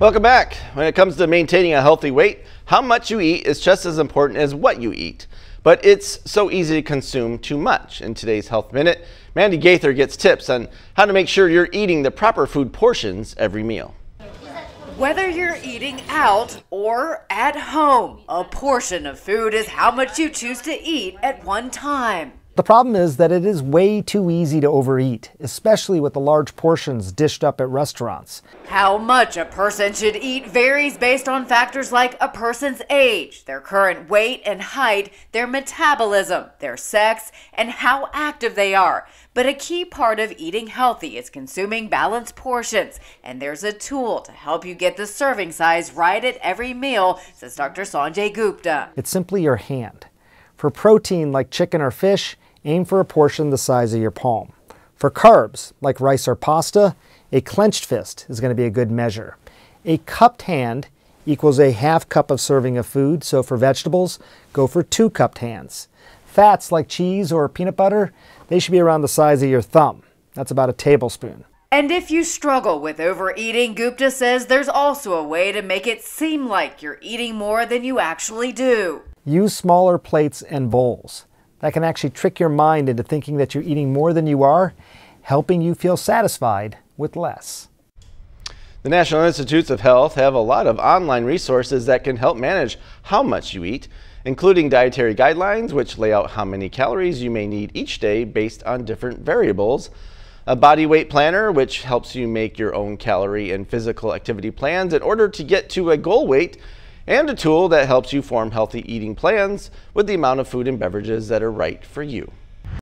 Welcome back. When it comes to maintaining a healthy weight, how much you eat is just as important as what you eat. But it's so easy to consume too much. In today's Health Minute, Mandy Gaither gets tips on how to make sure you're eating the proper food portions every meal. Whether you're eating out or at home, a portion of food is how much you choose to eat at one time. The problem is that it is way too easy to overeat, especially with the large portions dished up at restaurants. How much a person should eat varies based on factors like a person's age, their current weight and height, their metabolism, their sex, and how active they are. But a key part of eating healthy is consuming balanced portions, and there's a tool to help you get the serving size right at every meal, says Dr. Sanjay Gupta. It's simply your hand. For protein like chicken or fish, aim for a portion the size of your palm. For carbs, like rice or pasta, a clenched fist is going to be a good measure. A cupped hand equals a half cup of serving of food, so for vegetables, go for two cupped hands. Fats like cheese or peanut butter, they should be around the size of your thumb. That's about a tablespoon. And if you struggle with overeating, Gupta says there's also a way to make it seem like you're eating more than you actually do. Use smaller plates and bowls. That can actually trick your mind into thinking that you're eating more than you are, helping you feel satisfied with less. The National Institutes of Health have a lot of online resources that can help manage how much you eat, including dietary guidelines, which lay out how many calories you may need each day based on different variables, a body weight planner, which helps you make your own calorie and physical activity plans in order to get to a goal weight and a tool that helps you form healthy eating plans with the amount of food and beverages that are right for you.